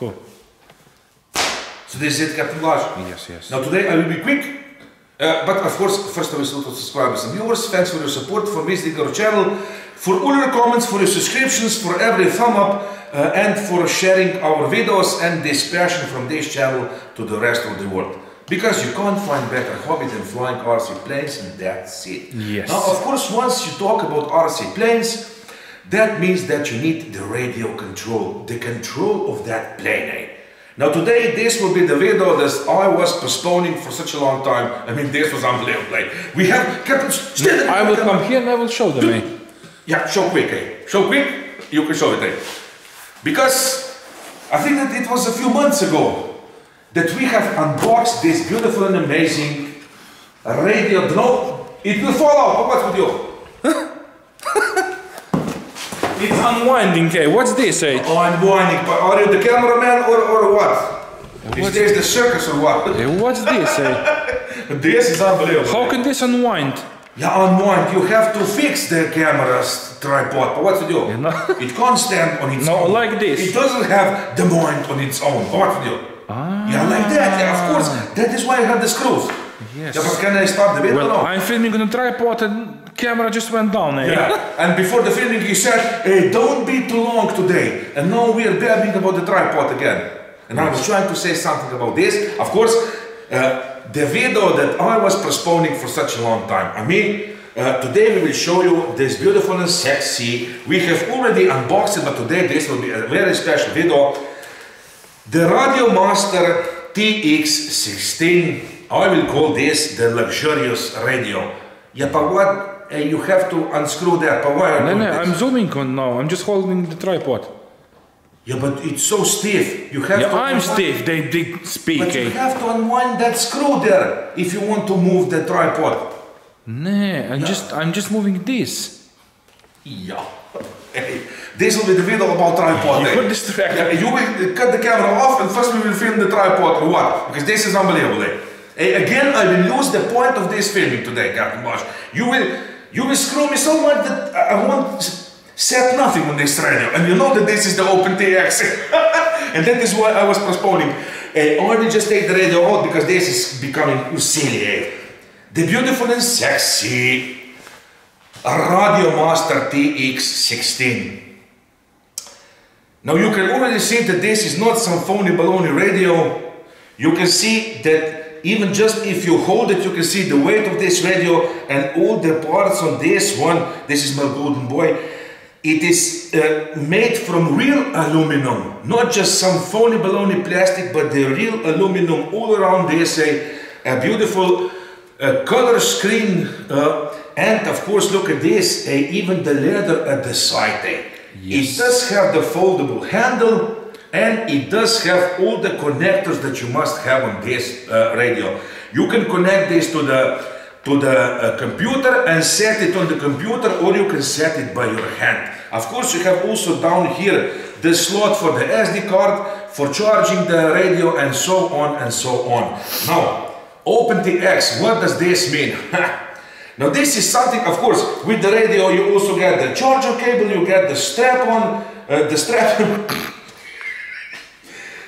Cool. So this is it, Captain Lodge. Yes, yes. Now today I will be quick, uh, but of course first I will salute subscribers and viewers. Thanks for your support, for visiting our channel, for all your comments, for your subscriptions, for every thumb up, uh, and for sharing our videos and this passion from this channel to the rest of the world. Because you can't find better hobby than flying RC planes, and that's it. Yes. Now, of course, once you talk about RC planes, that means that you need the radio control, the control of that plane. eh? Now today this will be the video that I was postponing for such a long time. I mean this was unbelievable. We have Captain stand I will come here and I will show them. Eh? Yeah, show quick, eh? Show quick, you can show it, eh? Because I think that it was a few months ago that we have unboxed this beautiful and amazing radio drone. It will fall out, what's with you? Unwinding. Eh? What's this? Eh? Oh, but are you the cameraman or, or what? Is What? this the circus or what? Eh, What's this? Eh? This is unbelievable. How can this unwind? Yeah, unwind. You have to fix the camera's tripod. But what to do? no. It can't stand on its No, own. like this. It doesn't have the mind on its own. But what to do? Ah. Yeah, like that. Yeah, of course. That is why I have the screws. Yes. Yeah, but can I start the video? Well, no. I'm filming on a tripod and camera just went down. Eh? Yeah, and before the filming he said, hey, don't be too long today. And now we are babbling about the tripod again. And I was trying to say something about this. Of course, uh, the video that I was postponing for such a long time. I mean, uh, today we will show you this beautiful and sexy. We have already unboxed it, but today this will be a very special video. The RadioMaster TX16. I will call this the luxurious radio. Yeah, but what? Uh, you have to unscrew that. But why? No, no, I'm zooming on now. I'm just holding the tripod. Yeah, but it's so stiff. You have Yeah, to. I'm unwind- stiff. They, they speak. But you Eh? have to unwind that screw there if you want to move the tripod. Nah, I'm just I'm just moving this. Yeah. Hey, this will be the video about tripod. eh? You're distracted. Yeah, you will cut the camera off and first we will film the tripod or what? Because this is unbelievable. eh? Eh, again, I will lose the point of this filming today, Captain Bosch. You will, you will screw me so much that I I won't s- set nothing on this radio. And you know that this is the OpenTX. and that is why I was postponing. Eh, I will just take the radio out because this is becoming silly. The beautiful and sexy RadioMaster TX16. Now you can already see that this is not some phony baloney radio. You can see that even just if you hold it, you can see the weight of this radio and all the parts on this one. This is my golden boy. It is uh, made from real aluminum, not just some phony baloney plastic, but the real aluminum all around this. A, a beautiful uh, color screen, uh, and of course, look at this. Uh, even the leather at the side. eh? Yes. It does have the foldable handle and it does have all the connectors that you must have on this uh, radio. You can connect this to the to the uh, computer and set it on the computer or you can set it by your hand. Of course you have also down here the slot for the SD card for charging the radio and so on and so on. Now OpenTX, what does this mean? Now this is something, of course, with the radio you also get the charger cable, you get the strap on, uh, the strap,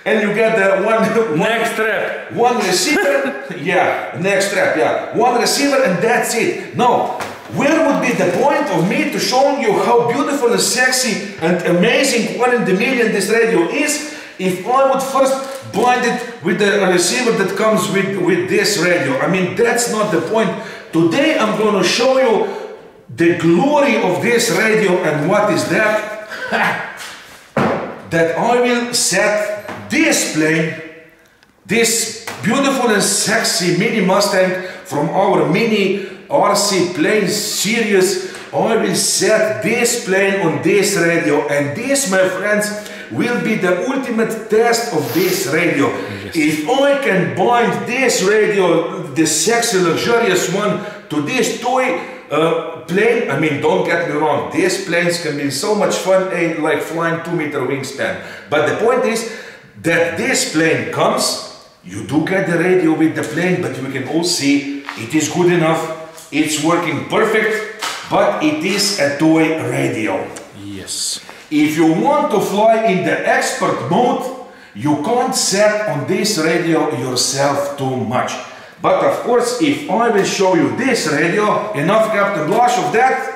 and you get the one, one Next strap. one receiver, yeah, next strap, yeah, one receiver, and that's it. Now, where would be the point of me to showing you how beautiful and sexy and amazing one in the million this radio is if I would first blind it with the receiver that comes with, with this radio? I mean, that's not the point. Today I'm going to show you the glory of this radio and what is that? that I will set this plane this beautiful and sexy mini Mustang from our mini RC plane series. I will set this plane on this radio and this, my friends, will be the ultimate test of this radio. If I can bind this radio, the sexy luxurious one, to this toy uh, plane, I mean, don't get me wrong, these planes can be so much fun, eh, like flying two meter wingspan. But the point is that this plane comes, you do get the radio with the plane, but you can all see it is good enough, it's working perfect, but it is a toy radio. Yes. If you want to fly in the expert mode, You can't set on this radio yourself too much. But of course, if I will show you this radio, enough Captain Blaz of that,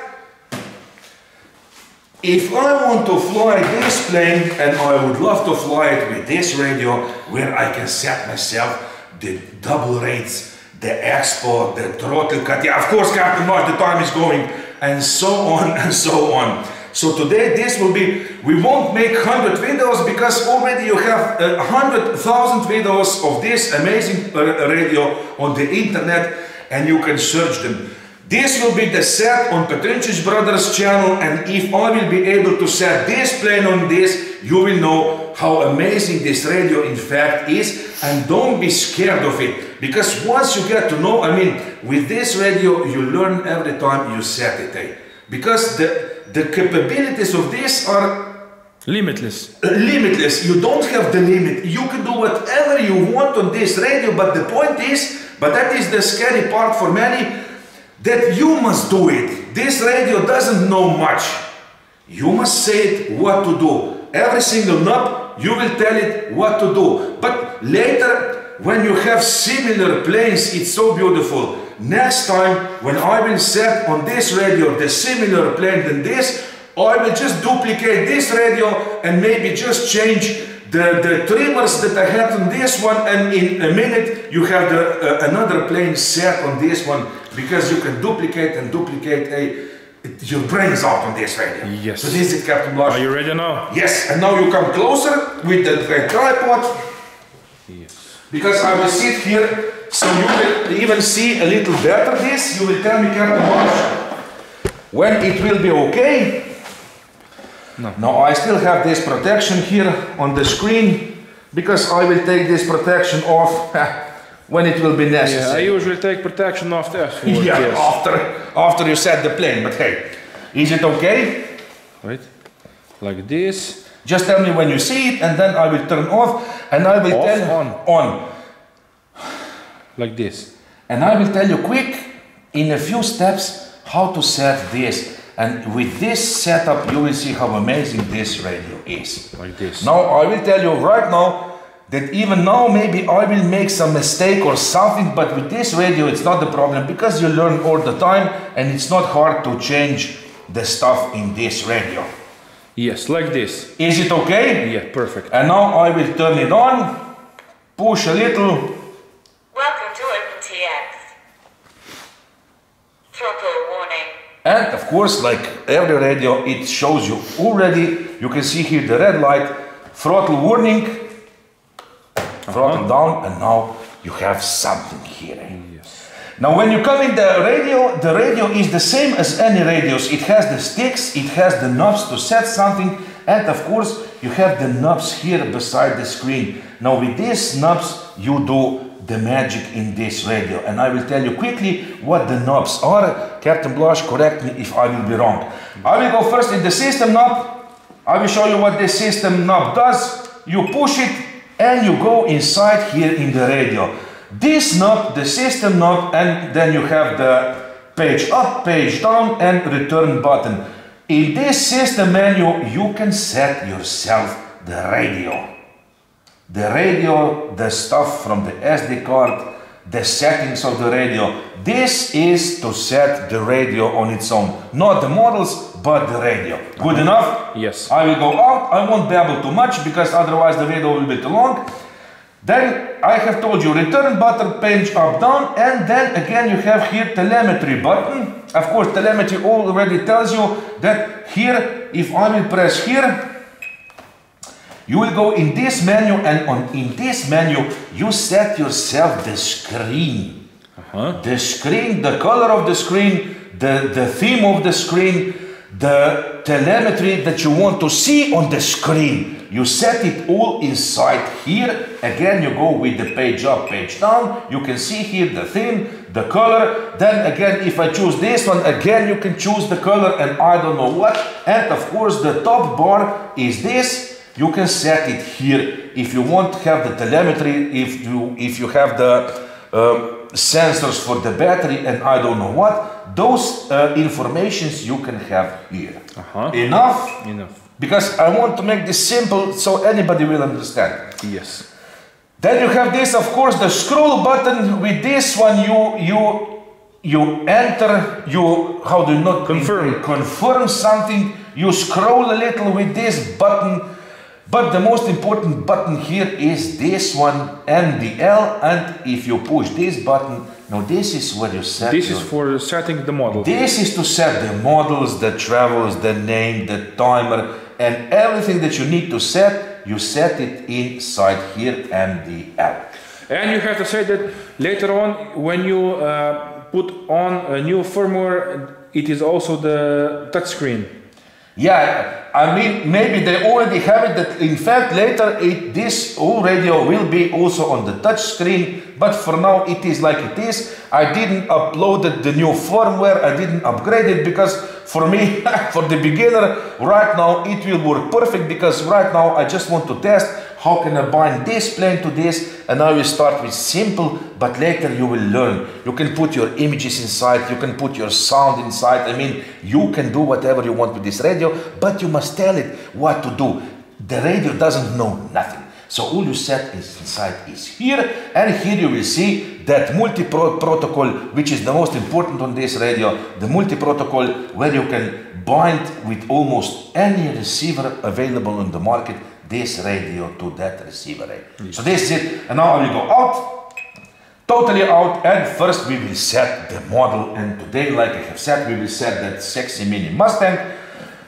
if I want to fly this plane, and I would love to fly it with this radio, where I can set myself the double rates, the expo, the throttle cut, yeah, of course, Captain Mark, the time is going, and so on and so on. So today this will be, we won't make 100 videos because already you have uh, 100,000 videos of this amazing uh, radio on the internet and you can search them. This will be the set on Petrinčić Brothers channel and if I will be able to set this plane on this, you will know how amazing this radio in fact is and don't be scared of it because once you get to know, I mean, with this radio you learn every time you set it. Eh? Because the, the capabilities of this are Limitless. limitless. You don't have the limit. You can do whatever you want on this radio, but the point is, but that is the scary part for many, that you must do it. This radio doesn't know much. You must say it what to do. Every single knob, you will tell it what to do. But later, when you have similar planes, it's so beautiful. Next time, when I will set on this radio the similar plane than this, I will just duplicate this radio and maybe just change the, the trimmers that I had on this one and in a minute you have the, uh, another plane set on this one because you can duplicate and duplicate a your brain is out on this radio. Yes. So this is Captain Blaz. Are you ready now? Yes, and now you come closer with the, the tripod Yes. because I will sit here so you will even see a little better this. You will tell me, Captain Blaz, when it will be okay. No. Now I still have this protection here on the screen because I will take this protection off when it will be necessary. Yeah, I usually take protection off F4. Yeah, yes. after after you set the plane. But hey, is it okay? Wait. Like this. Just tell me when you see it, and then I will turn off, and I will Off, tell on. on, Like this. and I will tell you quick in a few steps how to set this. And with this setup, you will see how amazing this radio is. Like this. Now I will tell you right now that even now maybe I will make some mistake or something, but with this radio it's not the problem because you learn all the time and it's not hard to change the stuff in this radio. Yes, like this. Is it okay? Yeah, perfect. And now I will turn it on, push a little, Welcome to OpenTX. Throttle warning. And of course, like every radio, it shows you already, you can see here the red light, throttle warning, throttle down, and now you have something here. eh? Yes. Now, when you come in the radio, the radio is the same as any radios. It has the sticks, it has the knobs to set something, and of course, you have the knobs here beside the screen. Now, with these knobs, you do the magic in this radio, and I will tell you quickly what the knobs are. Captain Blaz, correct me if I will be wrong. I will go first in the system knob. I will show you what the system knob does. You push it, and you go inside here in the radio. This knob, the system knob, and then you have the page up, page down, and return button. In this system menu, you can set yourself the radio. The radio, the stuff from the SD card, the settings of the radio. This is to set the radio on its own. Not the models, but the radio. Good enough? Yes. I will go out. I won't babble too much because otherwise the video will be too long. Then I have told you return button, page up, down, and then again you have here telemetry button. Of course, telemetry already tells you that here, if I will press here, you will go in this menu, and on in this menu you set yourself the screen. Uh-huh. The screen, the color of the screen, the, the theme of the screen, the telemetry that you want to see on the screen. You set it all inside here. Again, you go with the page up, page down. You can see here the theme, the color. Then again, if I choose this one, again, you can choose the color and I don't know what. And of course, the top bar is this. You can set it here if you want to have the telemetry, if you if you have the um, sensors for the battery and I don't know what. Those uh, informations you can have here. Uh-huh. Enough. Enough. because I want to make this simple so anybody will understand. Yes. Then you have this, of course, the scroll button. With this one, you you you enter. You how do you not Confirm. confirm something. You scroll a little with this button, but the most important button here is this one and the L. And if you push this button, now this is where you set. This your- is for setting the model. this is to set the models, the travels, the name, the timer, and everything that you need to set. You set it inside here MDL. And you have to say that later on, when you uh, put on a new firmware, it is also the touchscreen. Yeah, I mean maybe they already have it. That in fact later it, this whole radio will be also on the touch screen. But for now it is like it is. I didn't upload the new firmware. I didn't upgrade it because for me, for the beginner, right now it will work perfect because right now I just want to test how can I bind. This plane to this and I will start with simple but later you will learn. You can put your images inside you can put your sound inside. I mean you can do whatever you want with this radio but you must tell it what to do. The radio doesn't know nothing. So all you set is inside is here and here you will see that multi-protocol which is the most important on this radio the multi-protocol where you can bind with almost any receiver available on the market this radio to that receiver. So this is it. And now I will go out, totally out. And first we will set the model. And today, like I have said, we will set that sexy mini Mustang.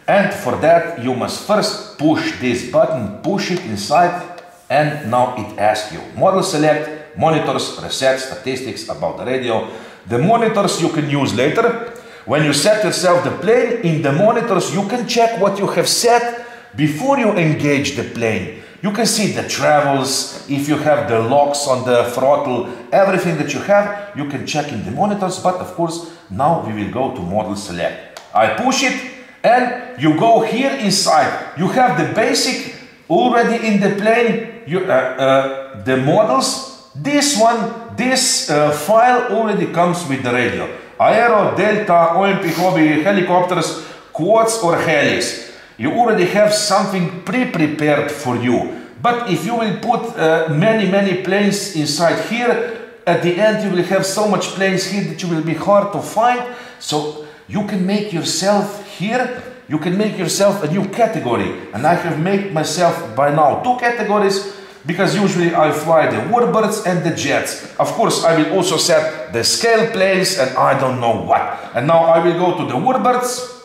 And for that, you must first push this button, push it inside. And now it asks you model select, monitors, reset, statistics about the radio. The monitors you can use later. When you set yourself the plane in the monitors, you can check what you have set before you engage the plane. You can see the travels, if you have the locks on the throttle, everything that you have, you can check in the monitors. But of course, now we will go to model select. I push it and you go here inside. You have the basic already in the plane, you, uh, uh, the models. This one, this uh, file already comes with the radio. Aero, Delta, OMP Hobby, helicopters, quads or helis. You already have something pre-prepared for you. But if you will put uh, many, many planes inside here, at the end you will have so much planes here that you will be hard to find. So you can make yourself here, you can make yourself a new category. And I have made myself by now two categories because usually I fly the warbirds and the jets. Of course, I will also set the scale planes and I don't know what. And now I will go to the warbirds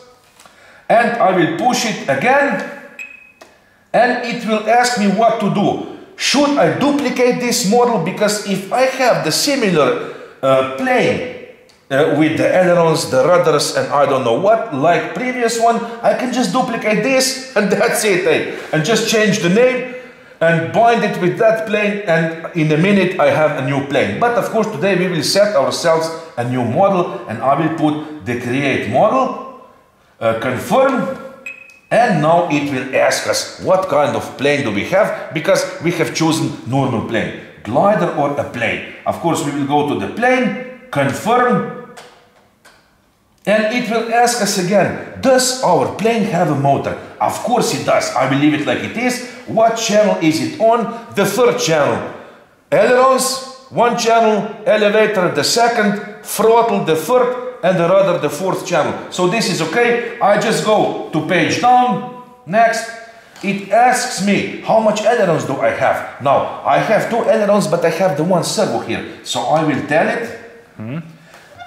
and I will push it again and it will ask me what to do. Should I duplicate this model? Because if I have the similar uh, plane uh, with the ailerons, the rudders and I don't know what, like previous one, I can just duplicate this and that's it. Eh? And just change the name and bind it with that plane and in a minute I have a new plane. But of course today we will set ourselves a new model and I will put the create model, uh, confirm and now it will ask us what kind of plane do we have because we have chosen normal plane, glider or a plane. Of course we will go to the plane, confirm and it will ask us again, does our plane have a motor? Of course it does, I will leave it like it is. What channel is it on? The third channel. Ailerons, one channel, elevator, the second, throttle, the third, and the rudder, the fourth channel. So this is okay. I just go to page down, next. It asks me how much ailerons do I have. Now, I have two ailerons, but I have the one servo here. So I will tell it hmm?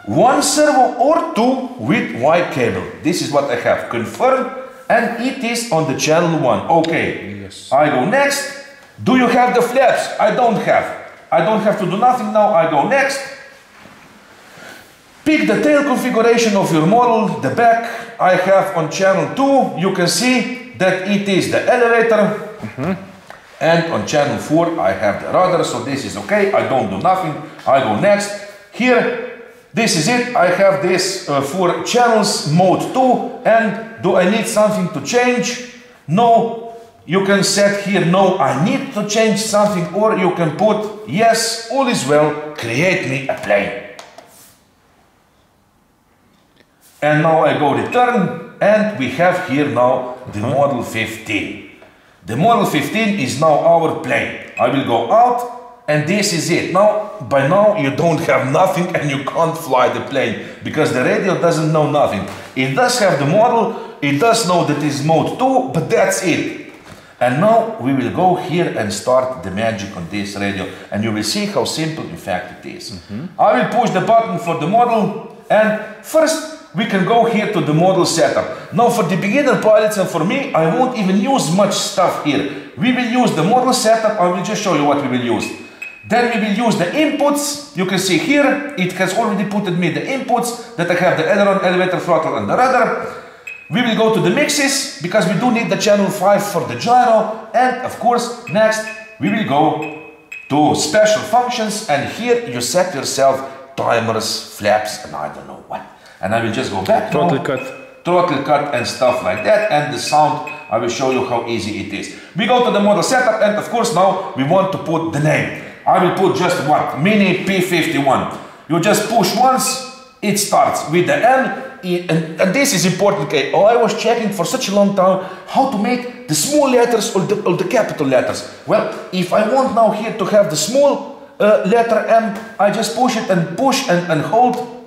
one servo or two with white cable. This is what I have. Confirm, and it is on the channel one. Okay. Yes. I go next. Do you have the flaps? I don't have. I don't have to do nothing now. I go next. Pick the tail configuration of your model, the back. I have on channel 2, you can see that it is the elevator. And on channel 4 I have the rudder, so this is okay, I don't do nothing, I go next. Here, this is it, I have this uh, four channels, mode 2, and do I need something to change? No, you can set here, no, I need to change something, or you can put, yes, all is well, create me a plane. And now I go return. and we have here now the Model 15. The Model 15 is now our plane. I will go out and this is it. Now, by now you don't have nothing and you can't fly the plane because the radio doesn't know nothing. It does have the model, it does know that it's mode 2, but that's it. And now we will go here and start the magic on this radio and you will see how simple in fact it is. Mm-hmm. I will push the button for the model and first we can go here to the model setup. Now for the beginner pilots and for me, I won't even use much stuff here. We will use the model setup, I will just show you what we will use. Then we will use the inputs. You can see here, it has already put me the inputs that I have the aileron, elevator, throttle and the rudder. We will go to the mixes because we do need the channel 5 for the gyro. And of course, next we will go to special functions and here you set yourself timers, flaps and I don't know. And I will just go back. Throttle cut. throttle cut and stuff like that and the sound I will show you how easy it is. We go to the model setup and of course now we want to put the name. I will put just what? Mini P51. You just push once, it starts with the M and, and this is important okay oh, I was checking for such a long time how to make the small letters or the, or the capital letters well if I want now here to have the small uh, letter M I just push it and push and, and hold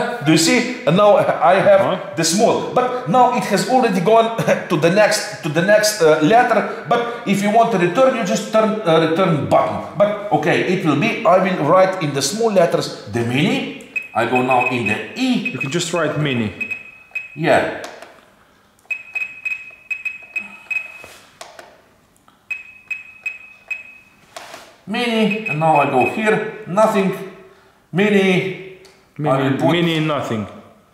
do you see? And now I have Huh? the small, but now it has already gone to the next to the next uh, letter. But if you want to return, you just turn uh, return button. But okay, it will be. I will write in the small letters the mini. I go now in the E. You can just write mini. Yeah. Mini, and now I go here, nothing. Mini, I Mini, put- mini nothing.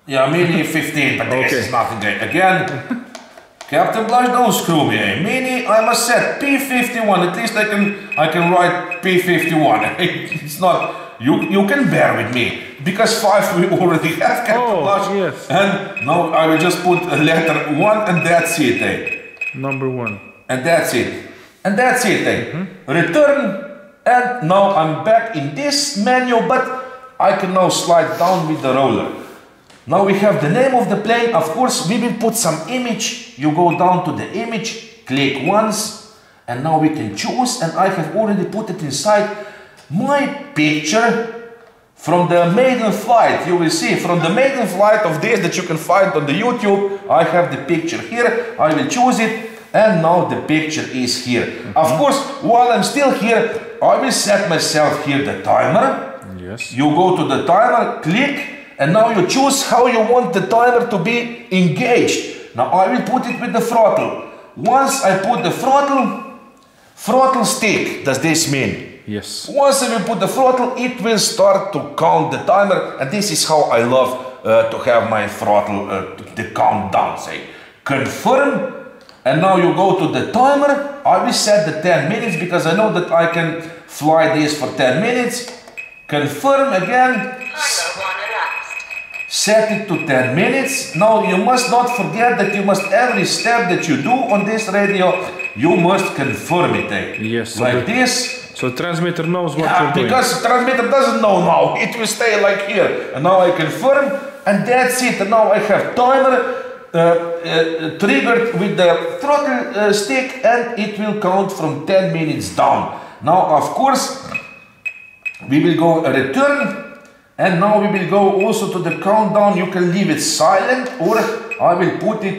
yeah, Mini 15, but this Okay. is nothing great. Again, Captain Blaz, don't screw me. eh? Mini, I must set P51. At least I can I can write P51. it's not. You you can bear with me because five we already have Captain Oh, Blaz. yes. And now I will just put a letter one, and that's it. Eh? Number one. And that's it. And that's it. Eh? Return. And now I'm back in this menu, but I can now slide down with the roller. Now we have the name of the plane. Of course, we will put some image. You go down to the image, click once, and now we can choose. And I have already put it inside my picture from the maiden flight. You will see from the maiden flight of this that you can find on the YouTube. I have the picture here. I will choose it. And now the picture is here. Of mm-hmm. course, while I'm still here, I will set myself here the timer. Yes. You go to the timer, click, and now you choose how you want the timer to be engaged. Now I will put it with the throttle. Once I put the throttle, throttle stick, does this mean? Yes. Once I will put the throttle, it will start to count the timer, and this is how I love uh, to have my throttle, uh, the countdown, say. Confirm, and now you go to the timer. I will set the 10 minutes because I know that I can fly this for 10 minutes. Confirm again, Timer 1 elapsed. set it to 10 minutes. Now you must not forget that you must every step that you do on this radio, you must confirm it. eh? Yes, Like this. So transmitter knows what Yeah, you're doing. because transmitter doesn't know now. It will stay like here. And now I confirm, and that's it. And now I have timer uh, uh, triggered with the throttle uh, stick, and it will count from 10 minutes down. Now, of course, we will go a return, and now we will go also to the countdown. You can leave it silent, or I will put it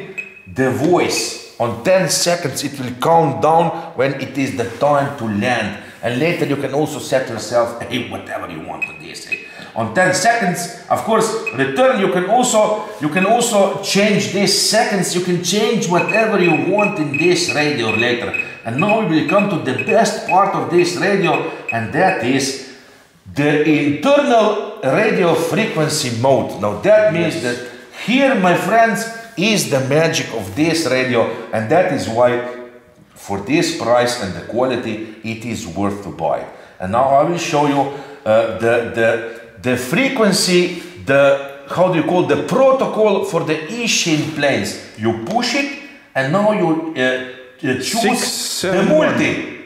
the voice. On 10 seconds, it will count down when it is the time to land. And later, you can also set yourself, hey, whatever you want on this. eh. On 10 seconds, of course, return. You can also you can also change these seconds. You can change whatever you want in this radio later. And now we will come to the best part of this radio, and that is the internal radio frequency mode. Now that means that here, my friends, is the magic of this radio, and that is why for this price and the quality, it is worth to buy. And now I will show you uh, the, the, the frequency, the, how do you call the protocol for the Eachine planes. You push it, and now you uh, uh, choose Six, the multi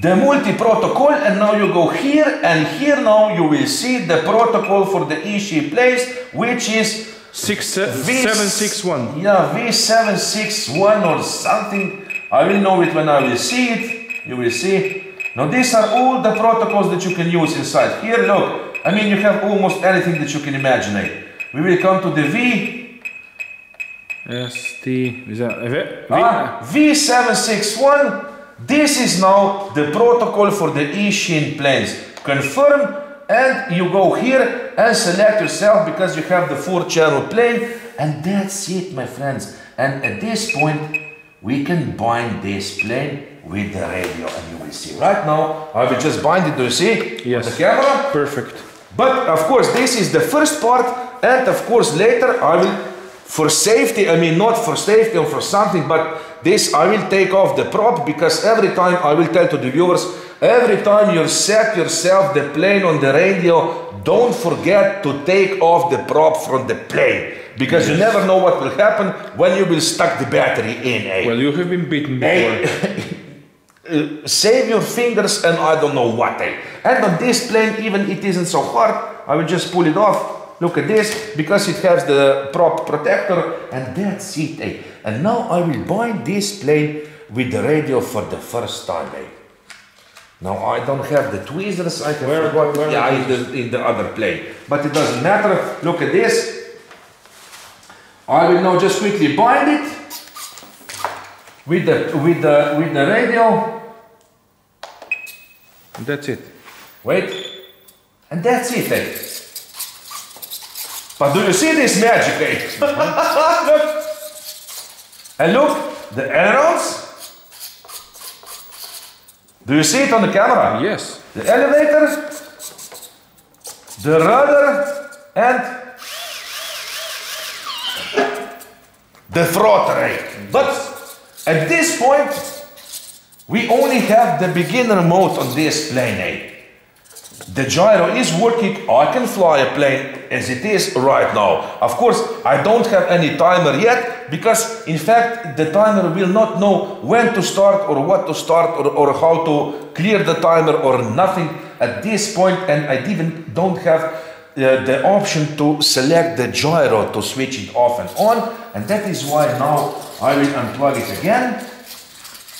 the multi protocol and now you go here and here now you will see the protocol for the Eachine place which is Six, uh, V- seven, six, one. Yeah, V761 or something. I will know it when I will see it. You will see. Now these are all the protocols that you can use inside. Here, look. I mean, you have almost anything that you can imagine. We will come to the V. S T. Is that V? V- Ah, V761. This is now the protocol for the Eachine planes. Confirm and you go here and select yourself because you have the four channel plane and that's it my friends. And at this point we can bind this plane with the radio and you will see. Right now I will just bind it, do you see? Yes. The camera. Perfect. But of course, this is the first part, and of course, later I will, for safety, I mean, not for safety or for something, but this I will take off the prop because every time I will tell to the viewers, every time you set yourself the plane on the radio, don't forget to take off the prop from the plane because you never know what will happen when you will stuck the battery in. Eh? Well, you have been beaten before. uh, save your fingers and I don't know what. Eh? And on this plane, even it isn't so hard, I will just pull it off. Look at this, because it has the prop protector, and that's it. Eh? And now I will bind this plane with the radio for the first time. Eh? Now I don't have the tweezers, I have Where- forgot- where yeah, in the, in the other plane. But it doesn't matter. Look at this. I will now just quickly bind it with the with the with the radio. That's it. Wait, and that's it. Eh? But do you see this magic? Eh? look, and look, the ailerons. Do you see it on the camera? Yes. The elevator, the rudder, and the throttle. eh? But at this point, we only have the beginner mode on this plane. The gyro is working. I can fly a plane as it is right now. Of course, I don't have any timer yet because, in fact, the timer will not know when to start or what to start or, or how to clear the timer or nothing at this point, and I even don't have uh, the option to select the gyro to switch it off and on, and that is why now I will unplug it again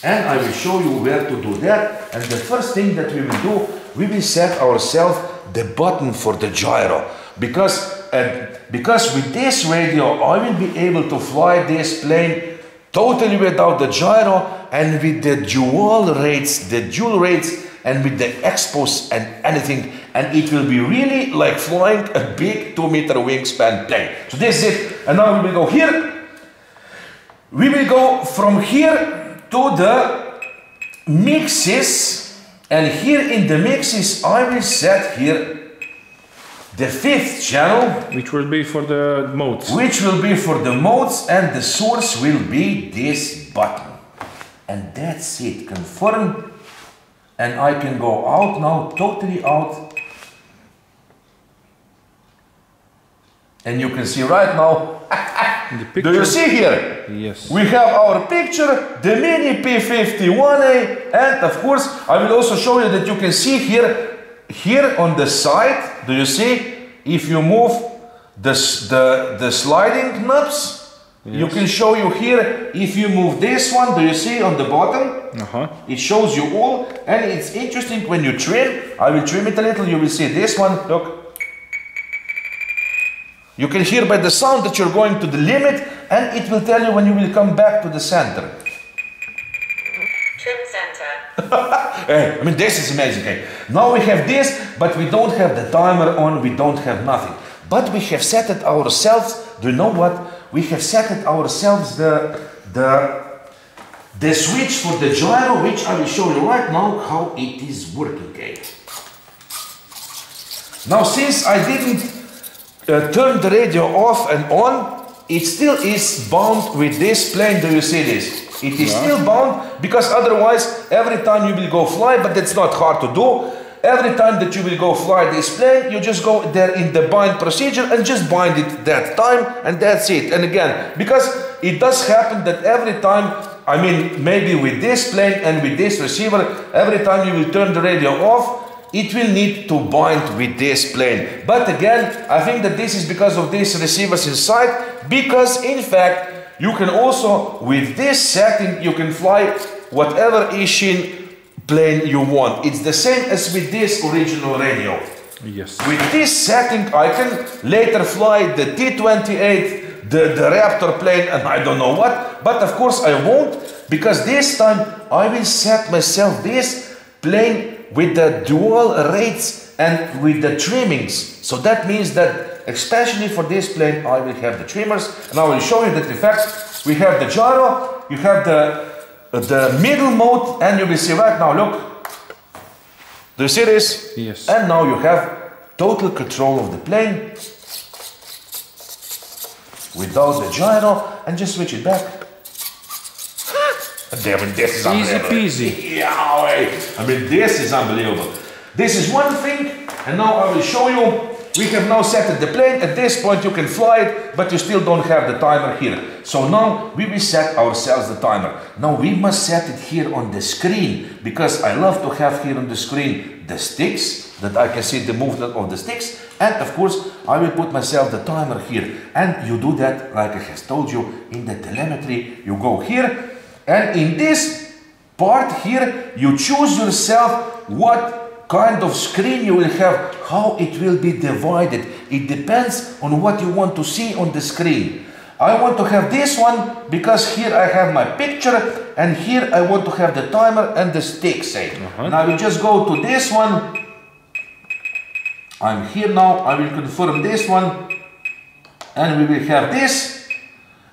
and I will show you where to do that. And the first thing that we will do, we will set ourselves the button for the gyro. Because, uh, because with this radio, I will be able to fly this plane totally without the gyro and with the dual rates, the dual rates, and with the expos and anything. And it will be really like flying a big two meter wingspan plane. So this is it. And now we will go here we will go from here to the mixes and here in the mixes I will set here the fifth channel Which will be for the modes. which will be for the modes and the source will be this button. And that's it. Confirm. And I can go out now totally out. And you can see right now do you see here Yes. we have our picture, the Mini P51A, and of course, I will also show you that you can see here, here on the side, do you see? If you move the, the, the sliding knobs, you can show you here, if you move this one, do you see on the bottom? Uh huh. It shows you all, and it's interesting when you trim. I will trim it a little, you will see this one, look. You can hear by the sound that you're going to the limit, and it will tell you when you will come back to the center. Trim center. Hey, I mean, this is amazing. Now we have this, but we don't have the timer on, we don't have nothing. But we have set it ourselves. Do you know what? We have set it ourselves the, the, the switch for the gyro, which I will show you right now how it is working. Okay. Now, since I didn't uh, turn the radio off and on, it still is bound with this plane. Do you see this? It is still bound because otherwise, every time you will go fly, but that's not hard to do. Every time that you will go fly this plane, you just go there in the bind procedure and just bind it that time, and that's it. And again, because it does happen that every time, I mean, maybe with this plane and with this receiver, every time you will turn the radio off, it will need to bind with this plane. But again, I think that this is because of these receivers inside, because in fact, you can also, with this setting, you can fly whatever Eachine plane you want. It's the same as with this original radio. Yes. With this setting, I can later fly the T-28, the, the Raptor plane, and I don't know what. But of course I won't, because this time I will set myself this plane with the dual rates and with the trimmings. So that means that, especially for this plane, I will have the trimmers, and I will show you that in fact, we have the gyro, you have the, uh, the middle mode, and you will see right now, look, do you see this? Yes. And now you have total control of the plane without the gyro and just switch it back. Damn it, this is Easy peasy. Yeah. I mean, this is unbelievable. This is one thing, and now I will show you. We have now set the plane. At this point, you can fly it, but you still don't have the timer here. So now we will set ourselves the timer. Now we must set it here on the screen because I love to have here on the screen the sticks that I can see the movement of the sticks. And of course, I will put myself the timer here. And you do that, like I have told you, in the telemetry. You go here, and in this part here, you choose yourself what kind of screen you will have, how it will be divided. It depends on what you want to see on the screen. I want to have this one because here I have my picture and here I want to have the timer and the stick say. And I will just go to this one. I'm here now, I will confirm this one and we will have this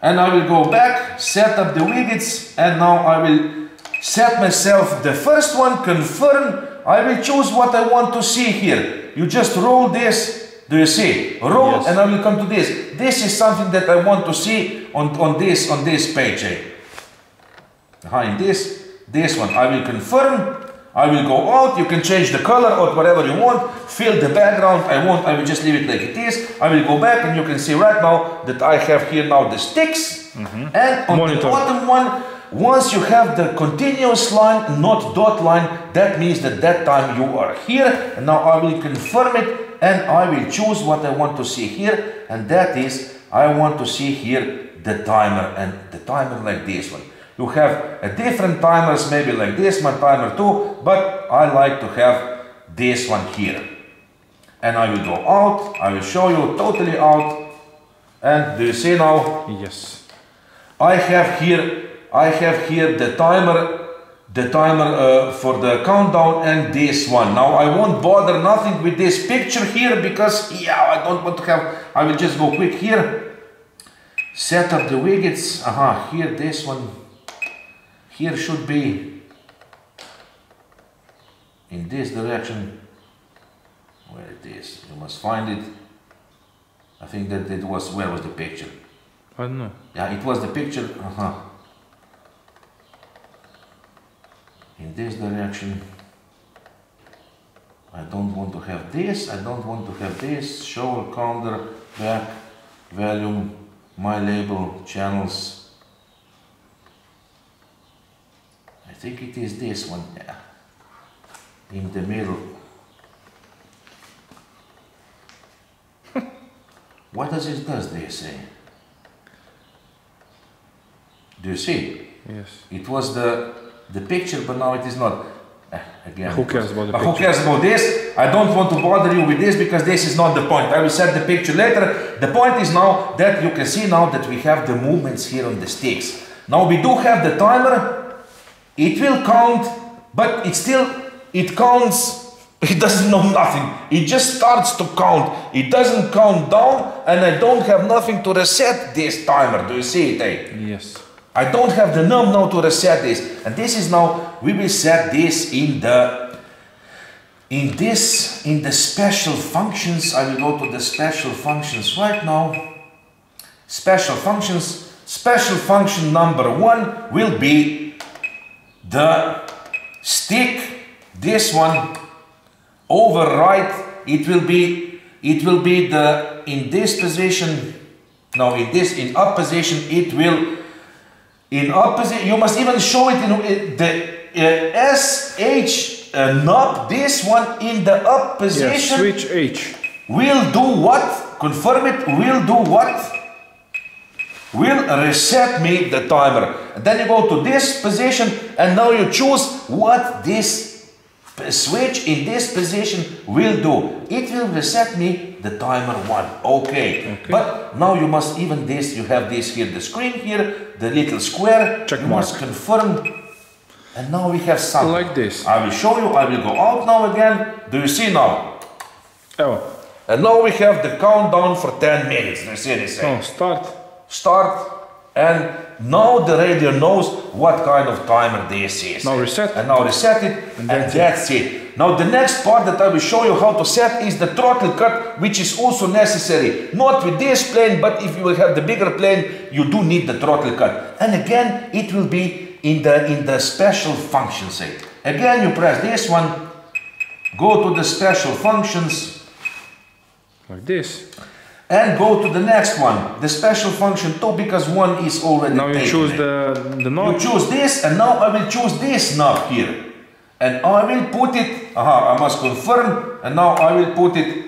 and I will go back, set up the widgets and now I will set myself the first one, confirm, I will choose what I want to see here. You just roll this, do you see? Roll Yes. and I will come to this. This is something that I want to see on, on this on this page. eh? Behind this, this one, I will confirm, I will go out, you can change the color or whatever you want, fill the background, I want, I will just leave it like it is, I will go back and you can see right now that I have here now the sticks, mm-hmm. and on Monitor. the bottom one, once you have the continuous line, not dot line, that means that that time you are here, and now I will confirm it, and I will choose what I want to see here, and that is, I want to see here the timer, and the timer like this one. You have a different timers, maybe like this, my timer too, but I like to have this one here. And I will go out, I will show you totally out. And do you see now? Yes. I have here, I have here the timer, the timer uh, for the countdown and this one. Now I won't bother nothing with this picture here because yeah, I don't want to have, I will just go quick here. Set up the widgets, aha, here this one, here should be in this direction. Where it is, you must find it. I think that it was, where was the picture? I don't know. Yeah, it was the picture. Uh-huh. In this direction. I don't want to have this. I don't want to have this. Show counter, back, volume, my label, channels. I think it is this one. Yeah. In the middle. what does it does they say? Do you see? Yes. It was the the picture, but now it is not. Eh, again. Who cares about the But who cares about this? I don't want to bother you with this because this is not the point. I will set the picture later. The point is now that you can see now that we have the movements here on the sticks. Now we do have the timer. It will count, but it still it counts. It doesn't know nothing. It just starts to count. It doesn't count down, and I don't have nothing to reset this timer. Do you see it? Eh? Yes. I don't have the num now to reset this. And this is now, we will set this in the, in this, in the special functions. I will go to the special functions right now. Special functions. Special function number one will be the stick, this one, over right, It will be, it will be the, in this position, no, in this, in up position, it will in opposite, you must even show it in the uh, SH uh, knob, this one in the up position. Yes, switch H. will do what? Confirm it, will do what? Will reset me the timer. And then you go to this position and now you choose what this switch in this position will do. It will reset me the timer one. Okay. Okay. But now you must even this, you have this here, the screen here, the little square. Check you must confirm. And now we have something. Like this. I will show you, I will go out now again. Do you see now? Oh, And now we have the countdown for 10 minutes. Do you see this? oh, start. Start. And now the radio knows what kind of timer this is. Now reset. And now reset it. And, that's it. it. Now the next part that I will show you how to set is the throttle cut, which is also necessary. Not with this plane, but if you will have the bigger plane, you do need the throttle cut. And again, it will be in the in the special function set. Again, you press this one, go to the special functions, Like this. And go to the next one, the special function 2, because one is already Now you taken. choose the, the You choose this, and now I will choose this knob here. And I will put it, aha, I must confirm, and now I will put it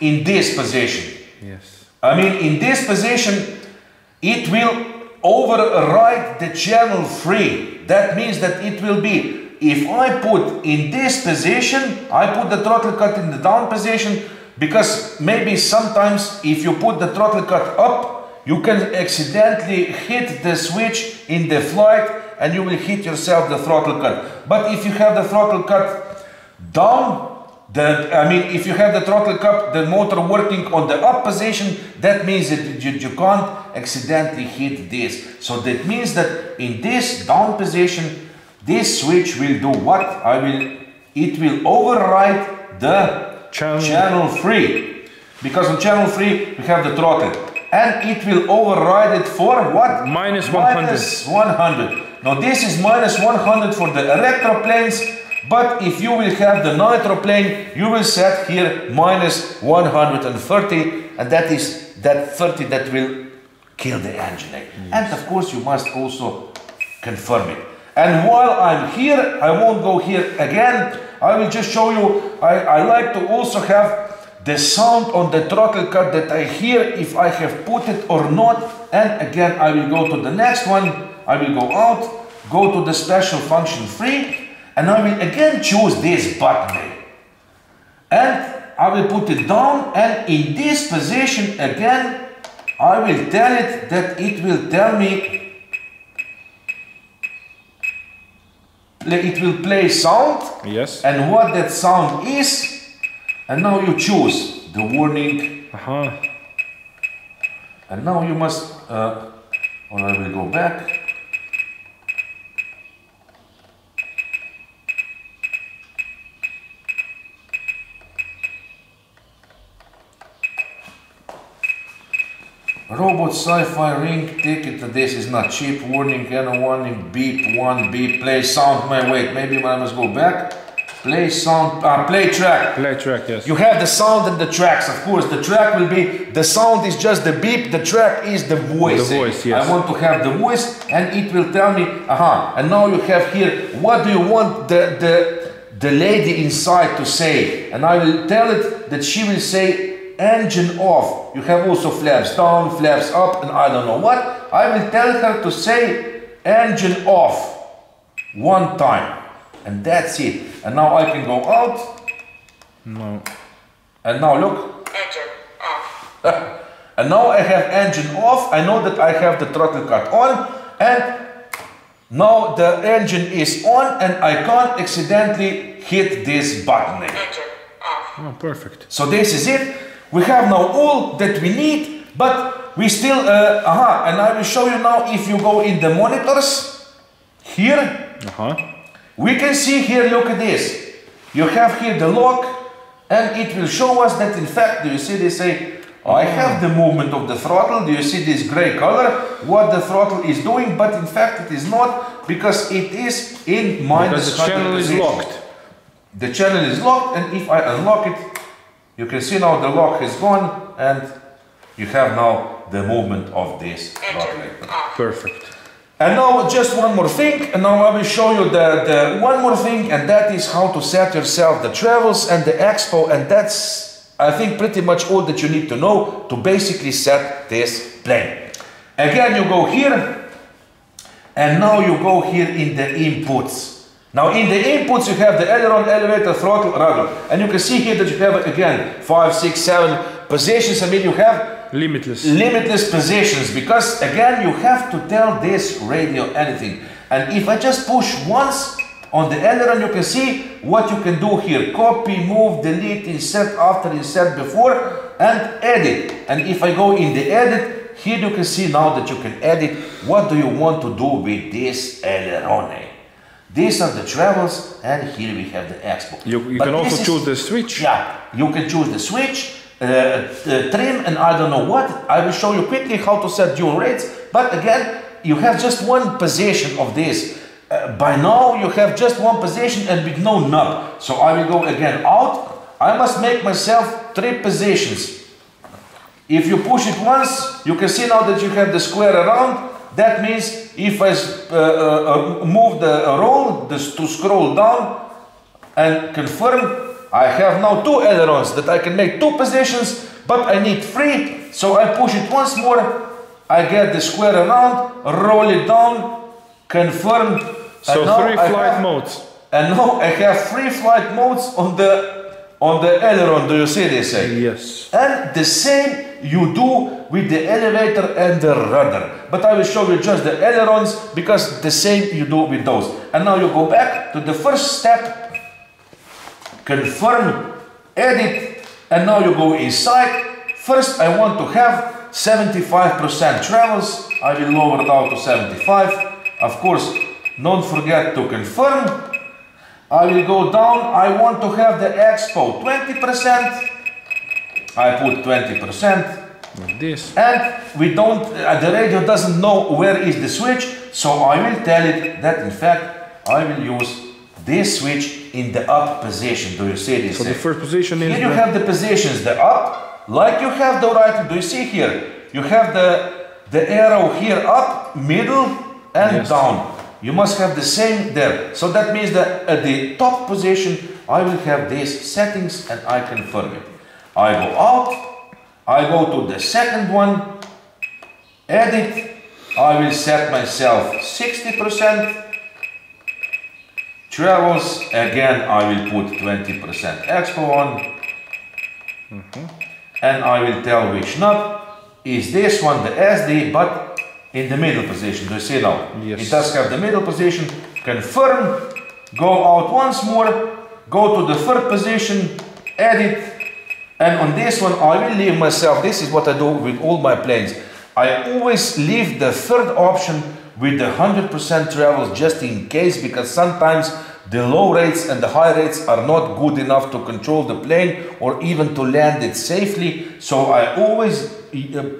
in this position. Yes. I mean, in this position, it will override the channel 3. That means that it will be, if I put in this position, I put the throttle cut in the down position, because maybe sometimes if you put the throttle cut up, you can accidentally hit the switch in the flight and you will hit yourself the throttle cut. But if you have the throttle cut down, the, I mean, if you have the throttle cut, the motor working on the up position, that means that you, you can't accidentally hit this. So that means that in this down position, this switch will do what? I will, it will override the Channel- channel 3. Because on channel 3, we have the throttle. And it will override it for what? Minus 100. Minus 100. Now this is minus 100 for the electroplanes, but if you will have the nitroplane, you will set here minus 130, and that is that 30 that will kill the engine. Mm. And of course, you must also confirm it. And while I'm here, I won't go here again. I will just show you. I, I like to also have the sound on the throttle cut that I hear if I have put it or not. And again, I will go to the next one. I will go out, go to the special function 3, and I will again choose this button. And I will put it down, and in this position again, I will tell it that it will tell me it will play sound Yes. and what that sound is and now you choose the warning Uh-huh. and now you must uh, or I will go back Robot sci-fi ring ticket this is not cheap warning and warning beep one beep play sound my wait maybe I must go back play sound uh, play track Play track, yes. you have the sound and the tracks, of course. The track will be the sound is just the beep. The track is the voice. The voice, yes. I want to have the voice, and it will tell me, aha. And now you have here. What do you want the the the lady inside to say? And I will tell it that she will say engine off. You have also flaps down, flaps up, and I don't know what. I will tell her to say engine off one time, and that's it. And now I can go out. No. And now look, Engine off. and now I have engine off. I know that I have the throttle cut on, and now the engine is on, and I can't accidentally hit this button. Engine off. Oh, perfect. So this is it. We have now all that we need, but we still, uh, aha, and I will show you now if you go in the monitors here, Uh-huh. we can see here, look at this. You have here the lock, and it will show us that in fact, do you see they say, I have the movement of the throttle. Do you see this gray color? What the throttle is doing, but in fact it is not because it is in minus Because the channel 100 is locked. The channel is locked, and if I unlock it, you can see now the lock is gone, and you have now the movement of this throttle. Perfect. And now just one more thing, and now I will show you the, the one more thing, and that is how to set yourself the travels and the expo, and that's I think pretty much all that you need to know to basically set this plane. Again, you go here, and now you go here in the inputs. Now in the inputs you have the aileron, elevator, throttle, rudder. And you can see here that you have again five, six, seven positions. I mean you have Limitless. limitless positions because again you have to tell this radio anything. And if I just push once on the aileron you can see what you can do here. Copy, move, delete, insert after, insert before and edit. And if I go in the edit, here you can see now that you can edit what do you want to do with this aileron. These are the travels and here we have the expo. You, you can also is- choose the switch. yeah, you can choose the switch, uh, uh, trim, and I don't know what. I will show you quickly how to set dual rates. But again, you have just one position of this. Uh, by now, you have just one position and with no knob. So I will go again out. I must make myself three positions. If you push it once, you can see now that you have the square around. That means if I uh, uh, uh, move the roll this, to scroll down and confirm, I have now two ailerons that I can make two positions, but I need three. So I push it once more. I get the square around, roll it down, confirm. So three flight have- modes. And now I have three flight modes on the on the aileron. Do you see this? Yes. And the same you do with the elevator and the rudder. But I will show you just the ailerons because the same you do with those. And now you go back to the first step, confirm, edit, and now you go inside. First, I want to have 75% travels. I will lower it down to 75. Of course, don't forget to confirm. I will go down. I want to have the expo 20%. I put 20%. Like this. And we don't, uh, the radio doesn't know where is the switch, so I will tell it that in fact I will use this switch in the up position. Do you see this? So the first position is Here you have the positions, the up, like you have the right. Do you see here? You have the the arrow here up, middle, and Yes. down. You must have the same there. So that means that at the top position, I will have these settings and I confirm it. I go out, I go to the second one, edit, I will set myself 60%. Travels, again, I will put 20% expo on. Mm-hmm. And I will tell which knob is this one, the SD, but in the middle position. Do you see now? Yes. It does have the middle position. Confirm, go out once more, go to the third position, edit, and on this one, I will leave myself. This is what I do with all my planes. I always leave the third option with the 100% travels just in case, because sometimes the low rates and the high rates are not good enough to control the plane or even to land it safely. So I always uh,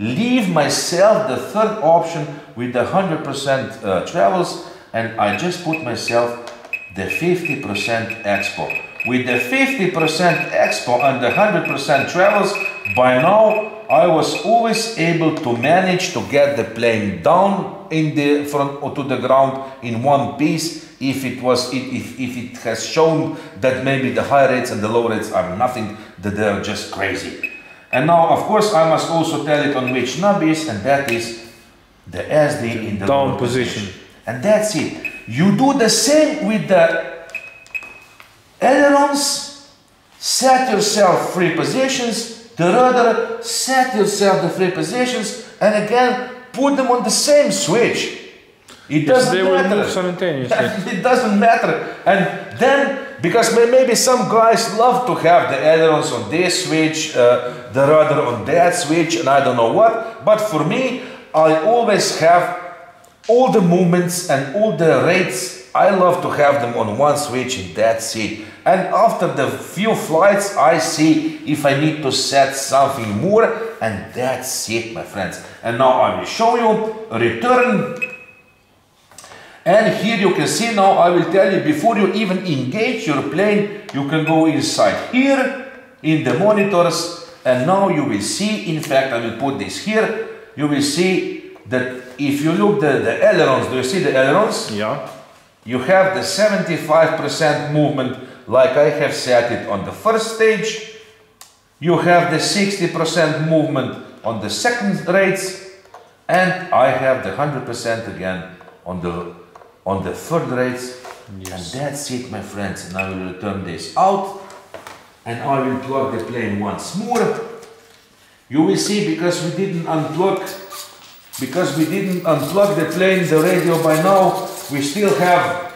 leave myself the third option with the 100% uh, travels, and I just put myself the 50% expo. With the 50% expo and the 100% travels, by now I was always able to manage to get the plane down in the front or to the ground in one piece if it was if, if it has shown that maybe the high rates and the low rates are nothing that they're just crazy. And now of course I must also tell it on which knob is and that is the SD in the Down lower position. And that's it. You do the same with the ailerons, set yourself three positions, the rudder, set yourself the three positions, and again, put them on the same switch. It doesn't they will matter. it doesn't matter. And then, because maybe some guys love to have the ailerons on this switch, uh, the rudder on that switch, and I don't know what. But for me, I always have all the movements and all the rates. I love to have them on one switch and that's it. And after the few flights, I see if I need to set something more, and that's it, my friends. And now I will show you return and here you can see now, I will tell you, before you even engage your plane, you can go inside here in the monitors and now you will see, in fact, I will put this here, you will see that if you look the, the ailerons, do you see the ailerons? Yeah. You have the 75% movement like I have set it on the first stage. You have the 60% movement on the second rates and I have the 100% again on the on the third rates. Yes. And that's it my friends. And I will return this out and I will plug the plane once more. You will see because we didn't unplug because we didn't unplug the plane, the radio by now, we still have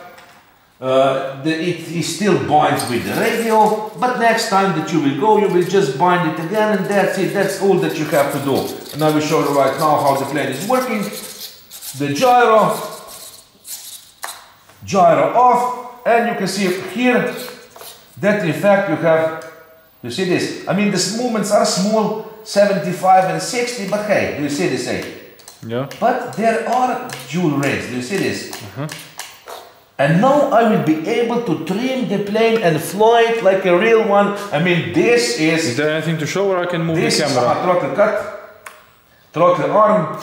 uh, the, it is still binds with the radio, but next time that you will go, you will just bind it again, and that's it. That's all that you have to do. And I will show you right now how the plane is working. The gyro, gyro off, and you can see here that in fact you have. You see this? I mean, these movements are small, 75 and 60, but hey, do you see this? Hey, Yeah. but there are dual rates. Do you see this? Mm-hmm. And now I will be able to trim the plane and fly it like a real one. I mean, this Is is there anything to show or I can move the camera? this is a throttle cut, throttle arm.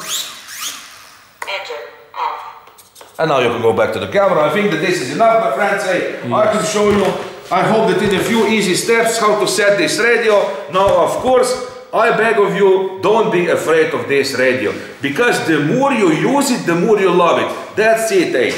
And now you can go back to the camera. I think that this is enough, my friends. Hey, I can show you. I hope that in a few easy steps how to set this radio. Now, of course, I beg of you, don't be afraid of this radio because the more you use it, the more you love it. That's it, eh?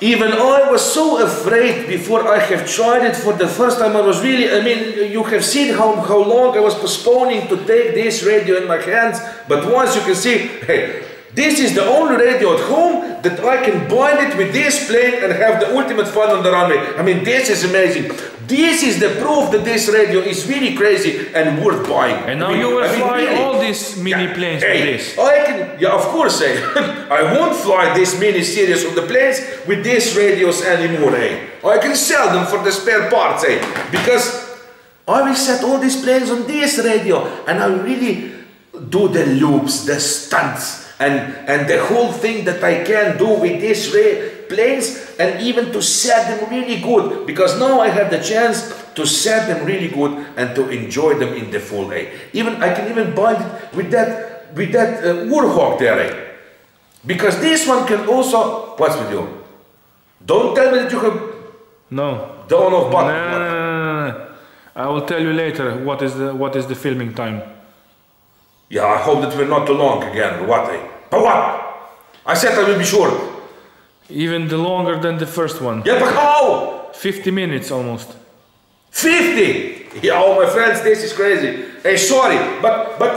Even I was so afraid before I have tried it for the first time. I was really, I mean, you have seen how, how long I was postponing to take this radio in my hands. But once you can see, hey, this is the only radio at home that I can bind it with this plane and have the ultimate fun on the runway. I mean, this is amazing. This is the proof that this radio is really crazy and worth buying. And now I mean- you will I mean, fly really. all these mini Yeah, planes hey, with this. I can, yeah, of course. I won't fly this mini series of the planes with these radios anymore, eh. I can sell them for the spare parts, eh. Because I will set all these planes on this radio and I will really do the loops, the stunts, and, and the whole thing that I can do with these planes and even to set them really good because now I have the chance to set them really good and to enjoy them in the full A. Even I can even bind it with that with that uh, Warhawk there. eh? Because this one can also what's with you? Don't tell me that you have No. off No, button. no, no, no, no. I will tell you later what is the what is the filming time. Yeah, I hope that we're not too long again. What? But what? I said I will be short. Even the longer than the first one. Yeah, but how? 50 minutes almost. 50! Yeah, oh my friends, this is crazy. Hey, sorry, but but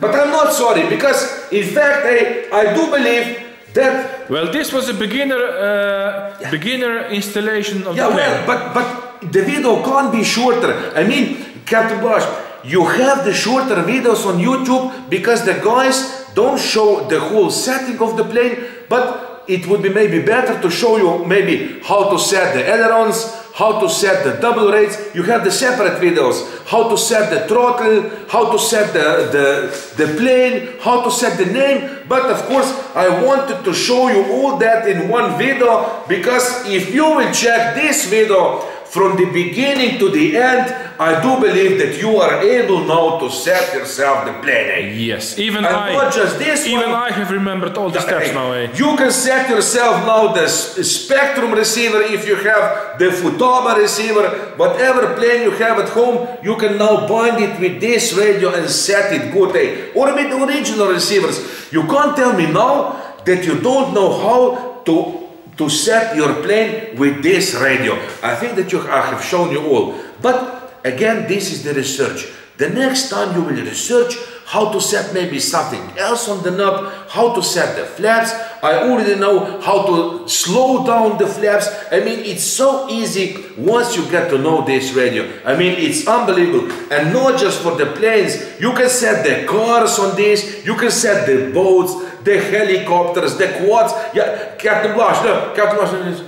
but I'm not sorry because in fact I I do believe that Well, this was a beginner uh, beginner installation of yeah the plane. well but but the video can't be shorter. I mean, Captain Blaz, you have the shorter videos on YouTube because the guys don't show the whole setting of the plane, but it would be maybe better to show you maybe how to set the ailerons, how to set the double rates. You have the separate videos, how to set the throttle, how to set the, the, the plane, how to set the name. But of course, I wanted to show you all that in one video because if you will check this video from the beginning to the end, I do believe that you are able now to set yourself the plane. eh? Yes, even And I not just this even one. I have remembered all the steps now. Eh? You can set yourself now the Spektrum receiver if you have the Futaba receiver, whatever plane you have at home, you can now bind it with this radio and set it good. eh? Or with the original receivers. You can't tell me now that you don't know how to to set your plane with this radio. I think that you I have shown you all. But again, this is the research. The next time you will research how to set maybe something else on the knob, how to set the flaps. I already know how to slow down the flaps. I mean, it's so easy once you get to know this radio. I mean, it's unbelievable. And not just for the planes, you can set the cars on this, you can set the boats, the helicopters, the quads. Yeah, Captain Blaz, look, Captain Blaz is,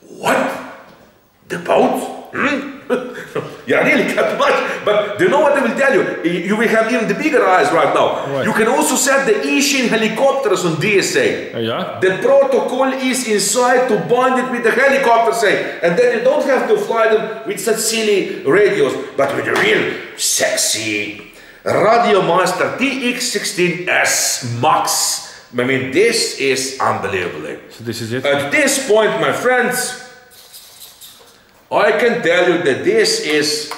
what? The boats? Hmm? yeah, really, Captain Blaz. But do you know what I will tell you? You will have even the bigger eyes right now. You can also set the Eachine helicopters on DSA. Uh, yeah? The protocol is inside to bind it with the helicopter say, and then you don't have to fly them with such silly radios, but with a real sexy RadioMaster TX16S Max. I mean, this is unbelievable. So this is it. At this point, my friends, I can tell you that this is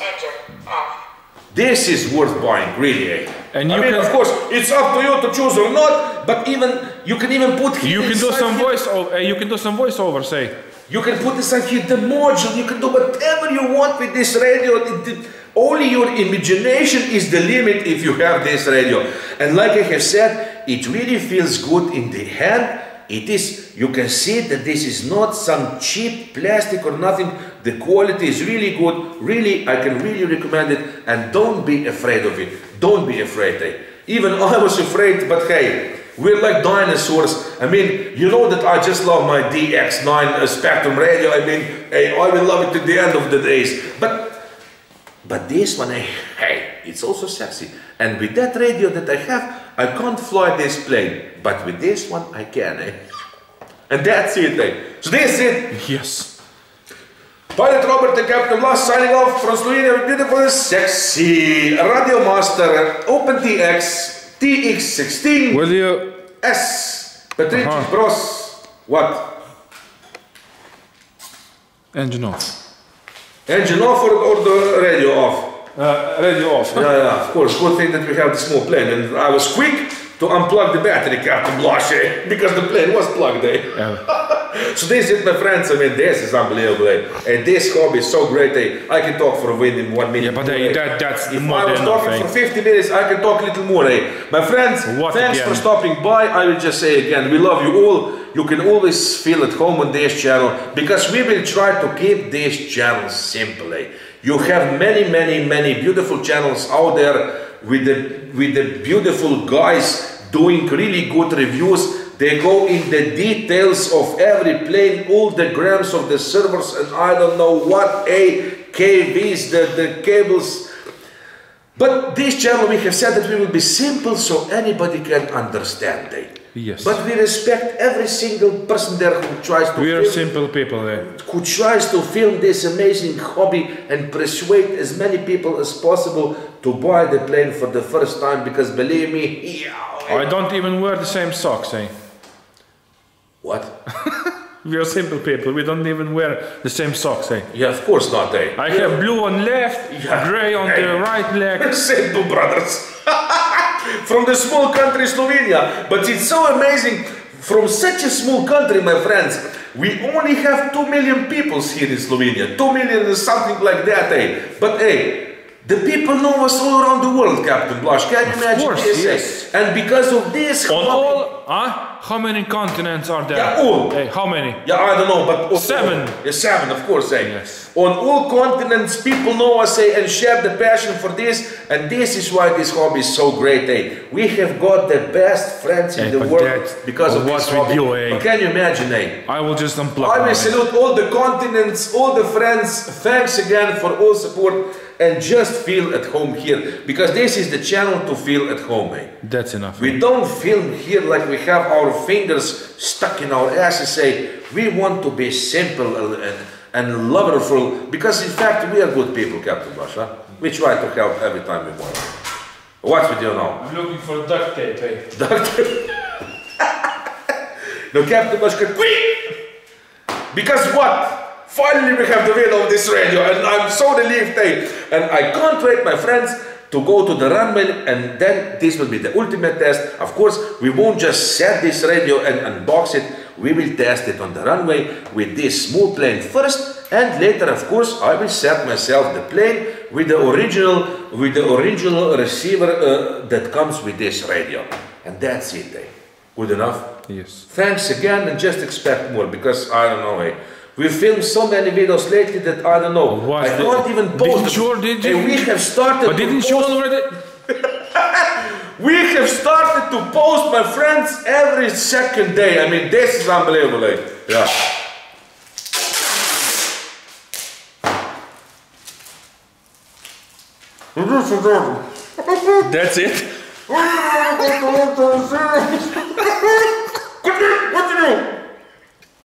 this is worth buying, really. eh? And I you mean, can- of course, it's up to you to choose or not. But even you can even put You can do some here- voice. over- uh, you can do some voiceover. Say. You can put inside here the module. You can do whatever you want with this radio. It- it- only your imagination is the limit if you have this radio. And like I have said, it really feels good in the hand. It is. You can see that this is not some cheap plastic or nothing. The quality is really good. Really, I can really recommend it. And don't be afraid of it. Don't be afraid. eh? Even I was afraid, but hey, we're like dinosaurs. I mean, you know that I just love my DX9 Spektrum radio. I mean, hey, I will love it to the end of the days. But but this one, eh, hey, it's also sexy. And with that radio that I have, I can't fly this plane. But with this one, I can. Eh? And that's it. Eh? So this is it. Yes. Pilot Robert and Captain Blaz signing off from Slovenia with beautiful, sexy RadioMaster Open TX TX16 Will you? S. Patrick Uh-huh. Bros. What? Engine off. Engine off or, or the radio off? Uh, radio off. Yeah, yeah, of course. Good thing that we have the small plane. And I was quick to unplug the battery, Captain Blaz, eh? because the plane was plugged. Eh? Yeah. So this is my friends. I mean, this is unbelievable. Eh? And this hobby is so great. Eh? I can talk for a win in one minute. Yeah, but eh, that- that's if more I was talking enough, for eh? 50 minutes, I can talk a little more. Eh? My friends, What thanks again? for stopping by. I will just say again, we love you all. You can always feel at home on this channel because we will try to keep this channel simple. You have many, many, many beautiful channels out there with the with the beautiful guys doing really good reviews. They go in the details of every plane, all the grams of the servos, and I don't know what a KVs, the, the cables. But this channel, we have said that we will be simple so anybody can understand it. Yes. But we respect every single person there who tries to We are simple people. Eh? who tries to film this amazing hobby and persuade as many people as possible to buy the plane for the first time because believe me, yeah, I don't even wear the same socks. Eh? what? We are simple people. We don't even wear the same socks. Eh? Yeah, of course not, eh? I have blue on left, Yeah. gray on the right leg. Simple brothers. From the small country Slovenia. But it's so amazing. From such a small country, my friends, we only have 2 million people here in Slovenia. 2 million is something like that, eh? But hey, the people know us all around the world, Captain Blaz. Can you imagine course, this? eh? yes. And because of this, On all, huh? How many continents are there? Yeah, all. Hey, how many? Yeah, I don't know, but of- Seven. Yeah, seven, of course. Eh? Yes. On all continents, people know us eh, and share the passion for this, and this is why this hobby is so great. Eh? We have got the best friends in the world because of what this we hobby. do, eh? But can you imagine? Eh? I will just unplug. I will salute all the continents, all the friends. Thanks again for all support, and just feel at home here because this is the channel to feel at home. Eh? That's enough. We don't film here like we have our fingers stuck in our asses. Say we want to be simple and, and, and loverful because in fact we are good people, Captain Basha. We try to help every time we want. What we do now? I'm looking for duct tape. eh? Doctor. no, Captain Bashka, quick! Because what? Finally, we have the wheel of this radio, and I'm so relieved. Eh? And I can't wait, my friends, to go to the runway, and then this will be the ultimate test. Of course, we won't just set this radio and unbox it. We will test it on the runway with this small plane first, and later, of course, I will set myself the plane with the original, with the original receiver uh, that comes with this radio, and that's it. Eh? Good enough. Yes. Thanks again, and just expect more because I don't know. Eh? We filmed so many videos lately that I don't know. Was I can't even Did post. you sure? them. Did you? we have started. But to didn't you already? We have started to post, my friends, every second day. I mean, this is unbelievable. Eh? Yeah. That's it.